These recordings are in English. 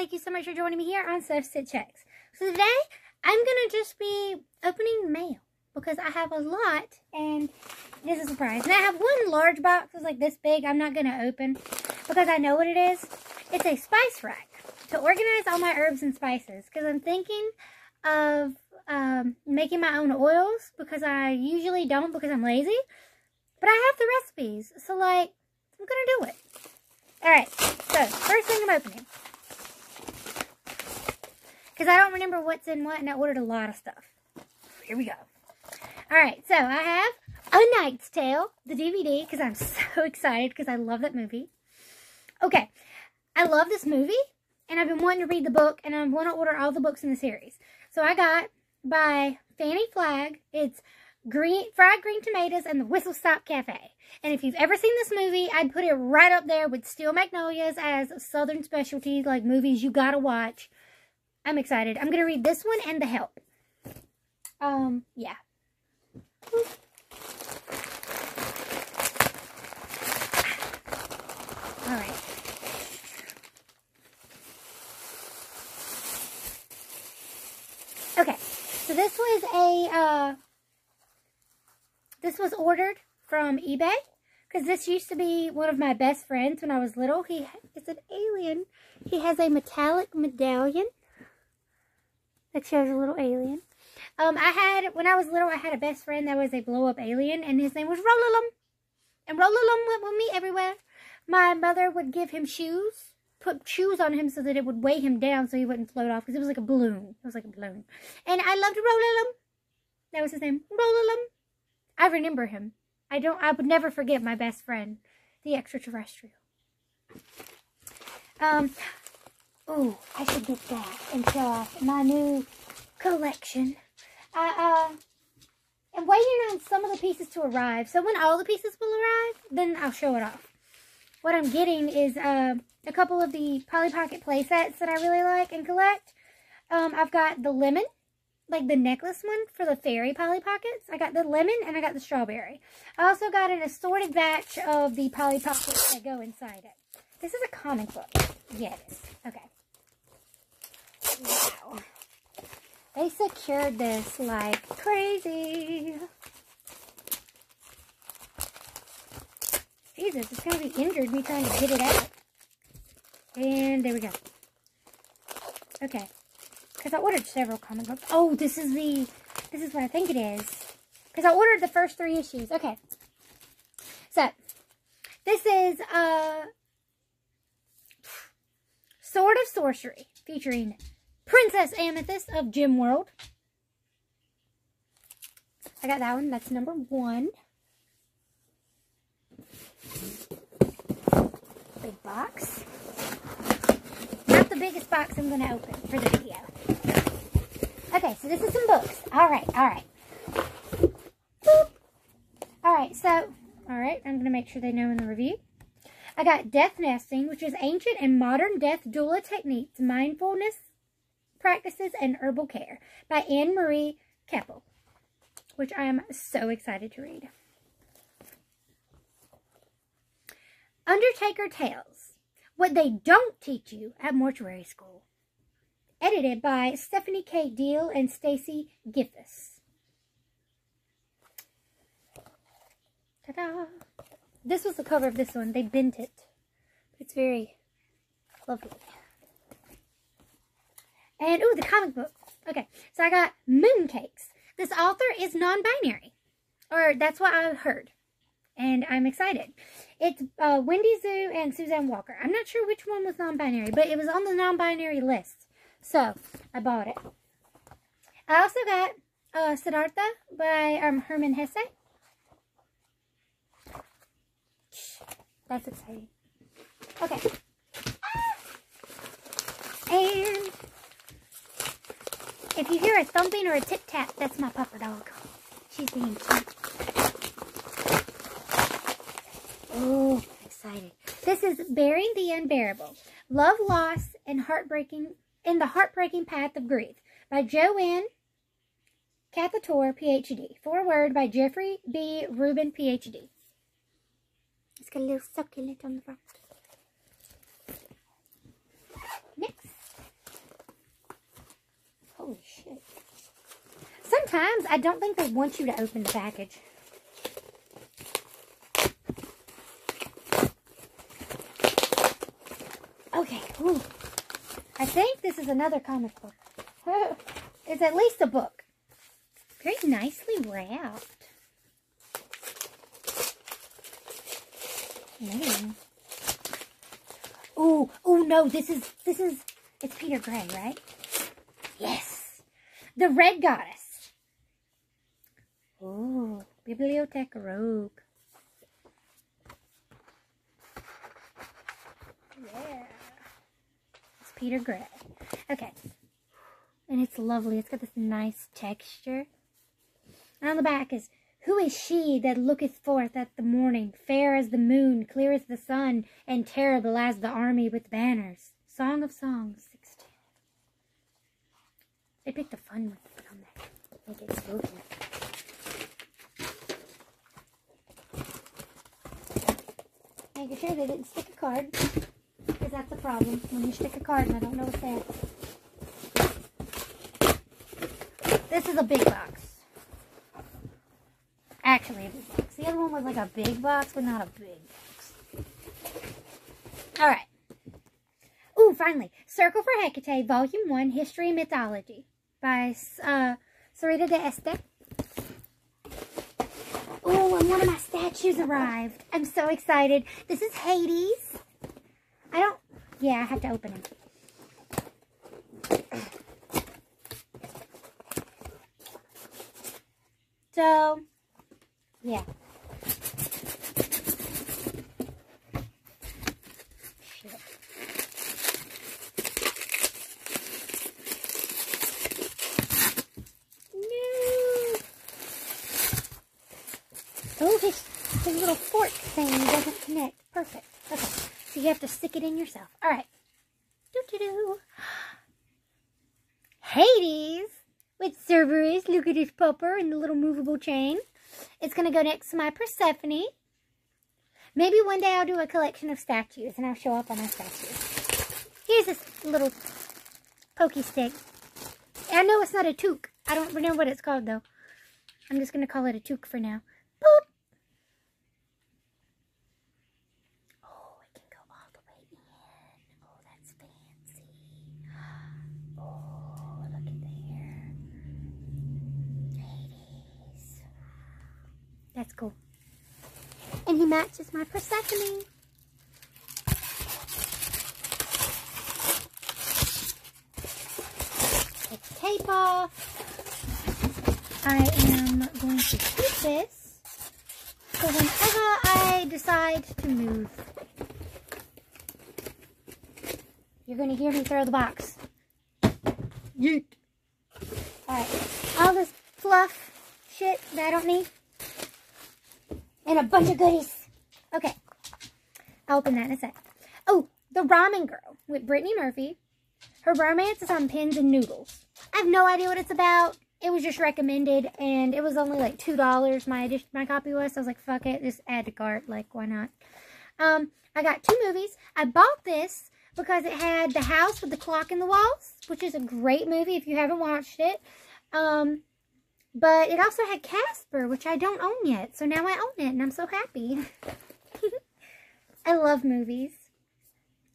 thank you so much for joining me here on Sew Stitch Hex. So today, I'm going to just be opening mail because I have a lot and this is a surprise. And I have one large box that's like this big I'm not going to open because I know what it is. It's a spice rack to organize all my herbs and spices because I'm thinking of um, making my own oils because I usually don't because I'm lazy. But I have the recipes. So like, I'm going to do it. Alright, so first thing I'm opening. Because I don't remember what's in what and I ordered a lot of stuff. Here we go. Alright, so I have A Knight's Tale, the DVD, because I'm so excited because I love that movie. Okay, I love this movie and I've been wanting to read the book and I want to order all the books in the series. So I got by Fannie Flagg. It's green fried green tomatoes and the Whistle Stop Cafe. And if you've ever seen this movie, I'd put it right up there with Steel Magnolias as Southern specialty, like movies you gotta watch. I'm excited. I'm gonna read this one and The Help. Um, yeah. All right. Okay, so this was a, uh, this was ordered from eBay because this used to be one of my best friends when I was little. He is an alien. He has a metallic medallion that shows a little alien. Um, I had, when I was little, I had a best friend that was a blow-up alien, and his name was Rolalum. And Rolalum went with me everywhere. My mother would give him shoes, put shoes on him so that it would weigh him down so he wouldn't float off, because it was like a balloon. It was like a balloon. And I loved Rolalum. That was his name, Rolalum. I remember him. I don't, I would never forget my best friend, the extraterrestrial. Um, oh, I should get that and show off my new collection. I, uh, am waiting on some of the pieces to arrive. So when all the pieces will arrive, then I'll show it off. What I'm getting is, uh, a couple of the Polly Pocket play sets that I really like and collect. Um, I've got the lemon like the necklace one for the fairy Polly Pockets. I got the lemon and I got the strawberry. I also got an assorted batch of the Polly Pockets that go inside it. This is a comic book. Is. Okay. Wow. They secured this like crazy. Jesus, it's going to be injured me trying to get it out. And there we go. Okay. Because I ordered several comic books. Oh, this is the, this is what I think it is. Because I ordered the first three issues. Okay. So, this is, uh, Sword of Sorcery, featuring Princess Amethyst of Gem World. I got that one. That's number one. Big box. Not the biggest box I'm going to open for the video. Okay, so this is some books. All right, all right. All right, so, all right, I'm going to make sure they know in the review. I got Death Nesting, which is ancient and modern death doula techniques, mindfulness practices, and herbal care by Anne Marie Keppel, which I am so excited to read. Undertaker Tales, what they don't teach you at mortuary school edited by Stephanie K. Deal and Stacy Giffis. Ta-da! This was the cover of this one. They bent it. It's very lovely. And, oh, the comic book. Okay, so I got Mooncakes. This author is non-binary. Or that's what I heard. And I'm excited. It's uh, Wendy Xu and Suzanne Walker. I'm not sure which one was non-binary, but it was on the non-binary list. So, I bought it. I also got uh, Siddhartha by um, Hermann Hesse. That's exciting. Okay. And if you hear a thumping or a tip-tap, that's my pupper dog. She's being cute. Oh, excited. This is Bearing the Unbearable. Love, loss, and heartbreaking in the Heartbreaking Path of Grief by Joanne Cacciatore, PhD. Foreword by Jeffrey B. Rubin, PhD got a little succulent on the front. Next. Holy shit. Sometimes I don't think they want you to open the package. Okay, ooh. I think this is another comic book. it's at least a book. Very nicely wrapped. Oh, oh no, this is, this is, it's Peter Grey, right? Yes. The Red Goddess. Oh, Bibliotheca Rogue. Yeah. It's Peter Grey. Okay. And it's lovely. It's got this nice texture. And on the back is, Who is she that looketh forth at the morning, fair as the moon, clear as the sun, and terrible as the army with banners? Song of Songs 16. They picked a fun one to put on there. Make it spooky. Making sure they didn't stick a card. Because that's the problem. When you stick a card and I don't know what's there. This is a big box. Actually, a big box. The other one was like a big box, but not a big box. Alright. Ooh, finally. Circle for Hecate, Volume 1, History and Mythology by uh, Sorita d'Este. Oh, and one of my statues arrived. I'm so excited. This is Hades. I don't... Yeah, I have to open him. So, yeah. Shit. No. Oh, his, little fork thing doesn't connect. Perfect. Okay. So you have to stick it in yourself. All right. Do-do-do. Hades with Cerberus. Look at his pupper and the little movable chain. It's going to go next to my Persephone. Maybe one day I'll do a collection of statues and I'll show up on my statues. Here's this little pokey stick. I know it's not a toque. I don't know what it's called though. I'm just going to call it a toque for now. Boop. Oh, it can go all the way in. Oh, that's fancy. Oh, look at there. Hades. That's cool. And he matches my Persephone. Take the tape off. I am going to keep this for whenever I decide to move. You're going to hear me throw the box. Yeet. Alright, all this fluff shit that I don't need. And a bunch of goodies. Okay, I'll open that in a sec. Oh, The Ramen Girl with Brittany Murphy. Her romance is on pins and noodles. I have no idea what it's about. It was just recommended, and it was only like $2 my edition, my copy was. So I was like, fuck it, just add to cart. Like, why not? Um, I got two movies. I bought this because it had The House with the Clock in the Walls, which is a great movie if you haven't watched it. Um, but it also had Casper, which I don't own yet. So now I own it, and I'm so happy. I love movies.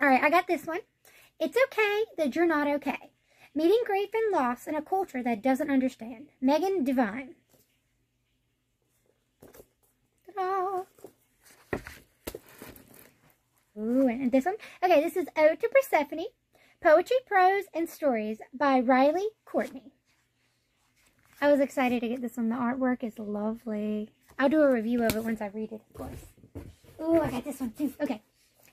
All right, I got this one. It's okay that you're not okay. Meeting grief and loss in a culture that doesn't understand. Megan Devine. Ta-da! Ooh, and this one. Okay, this is Ode to Persephone. Poetry, Prose, and Stories by Riley Courtney. I was excited to get this one. The artwork is lovely. I'll do a review of it once I read it, of course. Ooh, I got this one too. Okay.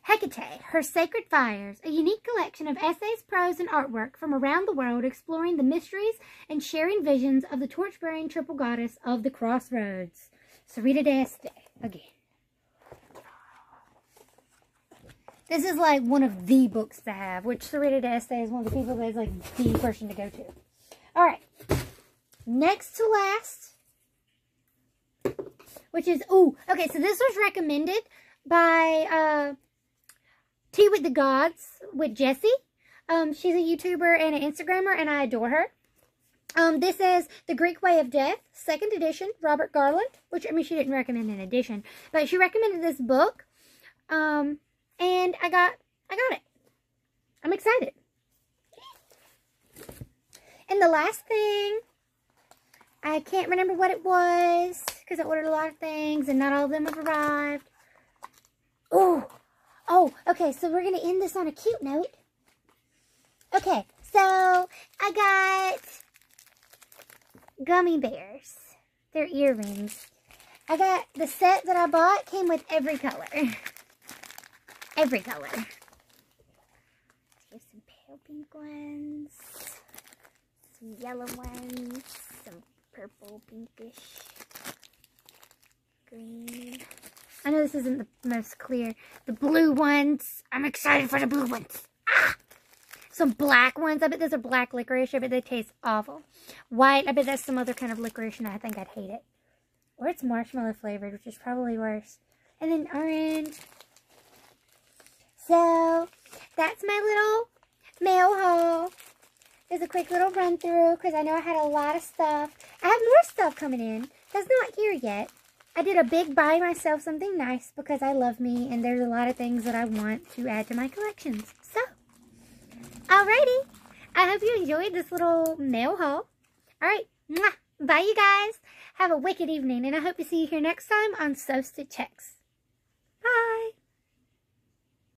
Hecate, Her Sacred Fires, a unique collection of essays, prose, and artwork from around the world exploring the mysteries and sharing visions of the torch-bearing triple goddess of the crossroads. Sorita d'Este, again. This is like one of the books to have, which Sorita d'Este is one of the people that is like the person to go to. All right. Next to last, which is, oh, okay, so this was recommended by uh, Tea with the Gods with Jessie. Um, she's a YouTuber and an Instagrammer, and I adore her. Um, this is The Greek Way of Death, second edition, Robert Garland, which, I mean, she didn't recommend an edition, but she recommended this book. Um, and I got, I got it. I'm excited. And the last thing, I can't remember what it was, because I ordered a lot of things, and not all of them have arrived. Oh, oh, okay, so we're going to end this on a cute note. Okay, so I got gummy bears. They're earrings. I got the set that I bought came with every color. every color. Here's some pale pink ones. Some yellow ones. Purple, pinkish, green. I know this isn't the most clear. The blue ones. I'm excited for the blue ones. Ah! Some black ones. I bet those are black licorice. I bet they taste awful. White. I bet that's some other kind of licorice and I think I'd hate it. Or it's marshmallow flavored, which is probably worse. And then orange. So, that's my little mail haul. There's a quick little run through because I know I had a lot of stuff. I have more stuff coming in. That's not here yet. I did a big buy myself something nice because I love me and there's a lot of things that I want to add to my collections. So, Alrighty. I hope you enjoyed this little mail haul. Alright. Bye, you guys. Have a wicked evening, and I hope to see you here next time on Sew Stitch Hex.